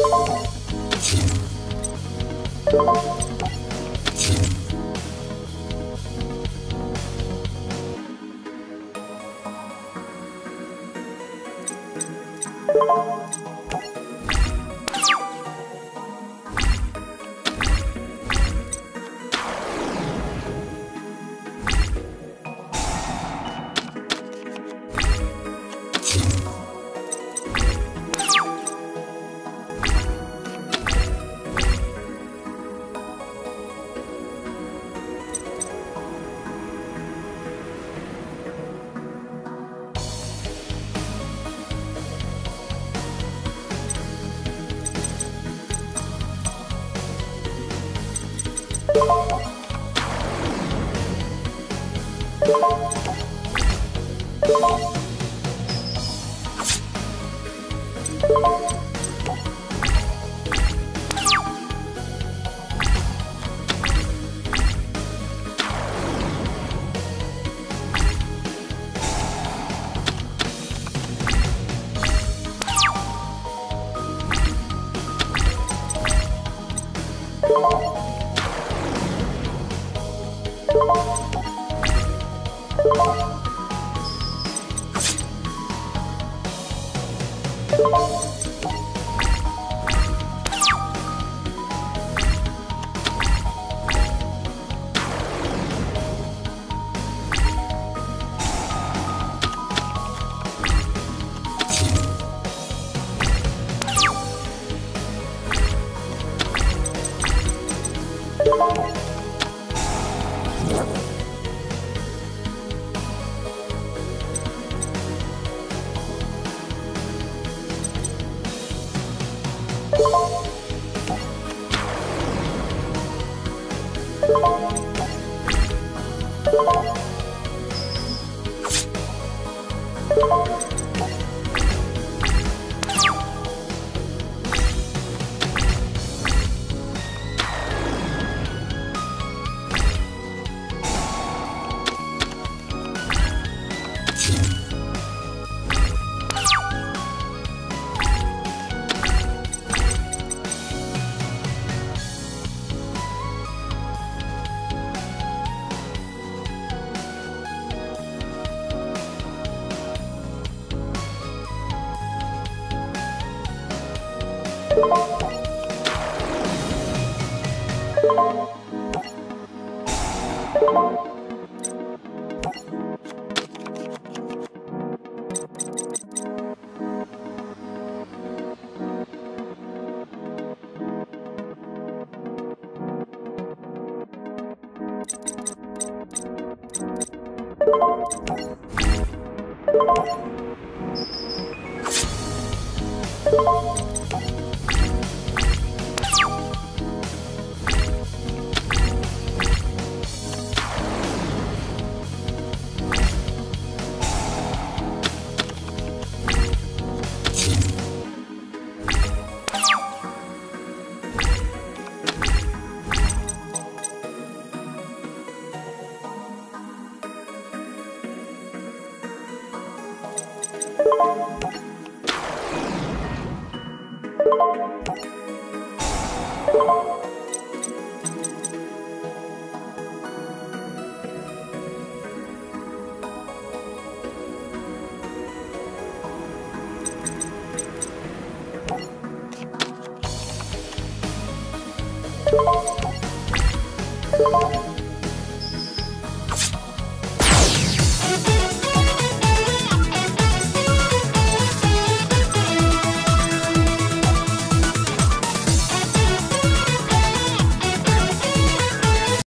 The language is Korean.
you you Música you you